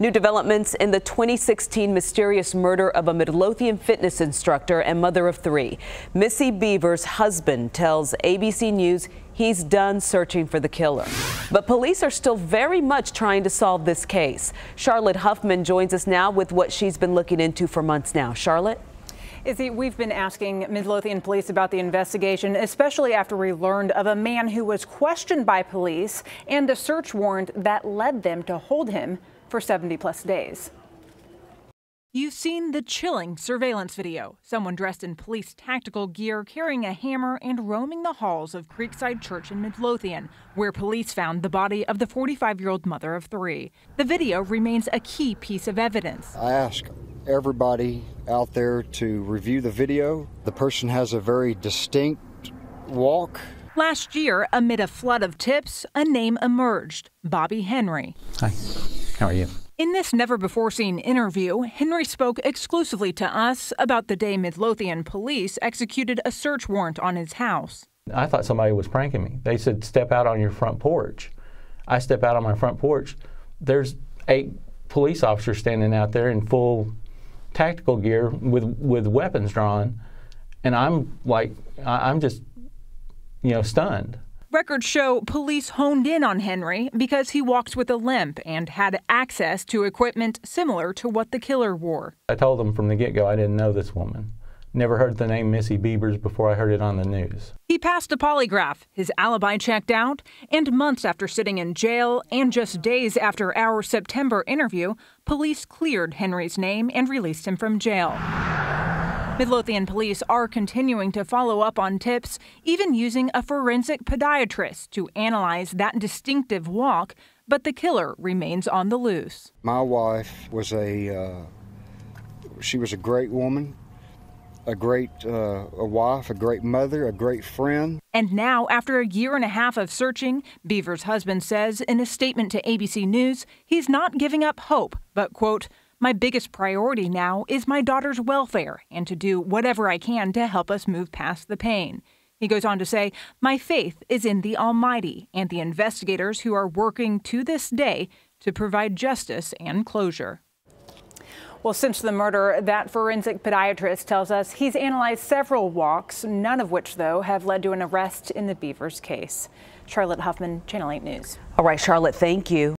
New developments in the 2016 mysterious murder of a Midlothian fitness instructor and mother of three. Missy Bevers' husband tells ABC News he's done searching for the killer. But police are still very much trying to solve this case. Charlotte Huffman joins us now with what she's been looking into for months now. Charlotte? Izzy, we've been asking Midlothian police about the investigation, especially after we learned of a man who was questioned by police and a search warrant that led them to hold him for 70 plus days. You've seen the chilling surveillance video. Someone dressed in police tactical gear carrying a hammer and roaming the halls of Creekside Church in Midlothian, where police found the body of the 45 year old mother of three. The video remains a key piece of evidence. I ask everybody out there to review the video. The person has a very distinct walk. Last year, amid a flood of tips, a name emerged Bobby Henry. Hi. How are you? In this never before seen interview, Henry spoke exclusively to us about the day Midlothian police executed a search warrant on his house. I thought somebody was pranking me. They said, step out on your front porch. I step out on my front porch. There's eight police officers standing out there in full tactical gear with, with weapons drawn. And I'm like, I'm just, you know, stunned. Records show police honed in on Henry because he walked with a limp and had access to equipment similar to what the killer wore. I told them from the get go I didn't know this woman. Never heard the name Missy Bevers before I heard it on the news. He passed a polygraph, his alibi checked out, and months after sitting in jail and just days after our September interview, police cleared Henry's name and released him from jail. Midlothian police are continuing to follow up on tips, even using a forensic podiatrist to analyze that distinctive walk, but the killer remains on the loose. My wife was a uh, she was a great woman, a great uh, a wife, a great mother, a great friend. And now, after a year and a half of searching, Bevers' husband says in a statement to ABC News he's not giving up hope, but quote my biggest priority now is my daughter's welfare and to do whatever I can to help us move past the pain. He goes on to say, My faith is in the Almighty and the investigators who are working to this day to provide justice and closure. Well, since the murder, that forensic podiatrist tells us he's analyzed several walks, none of which, though, have led to an arrest in the Bevers case. Charlotte Huffman, Channel 8 News. All right, Charlotte, thank you.